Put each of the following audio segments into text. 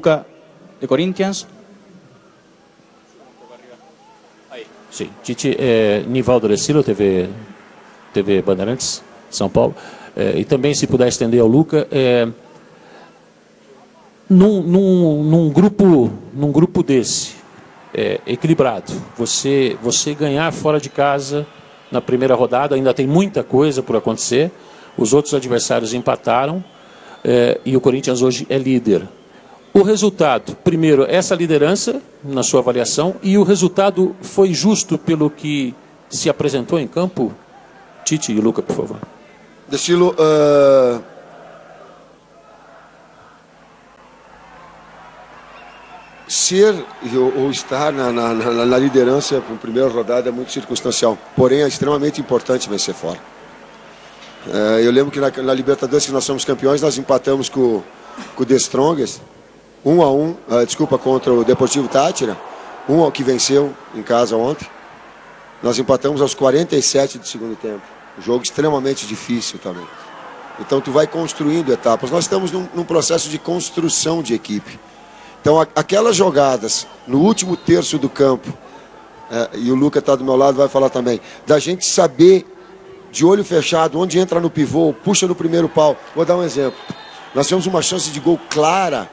Luca de Corinthians. Sim. Tite, é, Nivaldo Recilo, TV, TV Bandeirantes, São Paulo. É, e também, se puder estender ao Luca, é, num, num, num, grupo, num grupo desse, é, equilibrado, você, você ganhar fora de casa na primeira rodada, ainda tem muita coisa por acontecer. Os outros adversários empataram é, e o Corinthians hoje é líder. O resultado, primeiro, essa liderança, na sua avaliação, e o resultado foi justo pelo que se apresentou em campo? Tite e Luca, por favor. Destilo, uh... ser ou estar na, na, na liderança com a primeira rodada é muito circunstancial, porém é extremamente importante vencer fora. Uh, eu lembro que na, na, Libertadores, que nós somos campeões, nós empatamos com, com o The Strongest, um a um, uh, desculpa, contra o Deportivo Tátira, um ao que venceu em casa ontem. Nós empatamos aos 47 do segundo tempo. Um jogo extremamente difícil também. Então tu vai construindo etapas. Nós estamos num, num processo de construção de equipe. Então a, aquelas jogadas no último terço do campo, é, e o Luca está do meu lado, vai falar também, da gente saber de olho fechado, onde entra no pivô, puxa no primeiro pau. Vou dar um exemplo. Nós tivemos uma chance de gol clara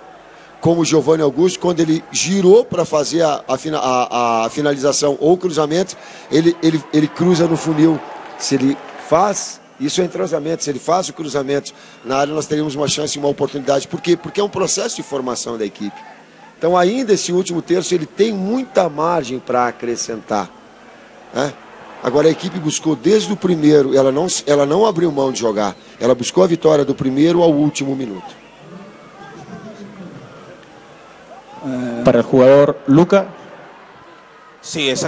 como o Giovanni Augusto, quando ele girou para fazer a, a, a, finalização ou cruzamento, ele, ele, ele cruza no funil. Se ele faz, isso é entrosamento, se ele faz o cruzamento na área, nós teríamos uma chance, uma oportunidade. Por quê? Porque é um processo de formação da equipe. Então, ainda esse último terço, ele tem muita margem para acrescentar. Né? Agora, a equipe buscou desde o primeiro, ela não, ela não abriu mão de jogar, ela buscou a vitória do primeiro ao último minuto. Para el jugador Luca. Sí, exacto.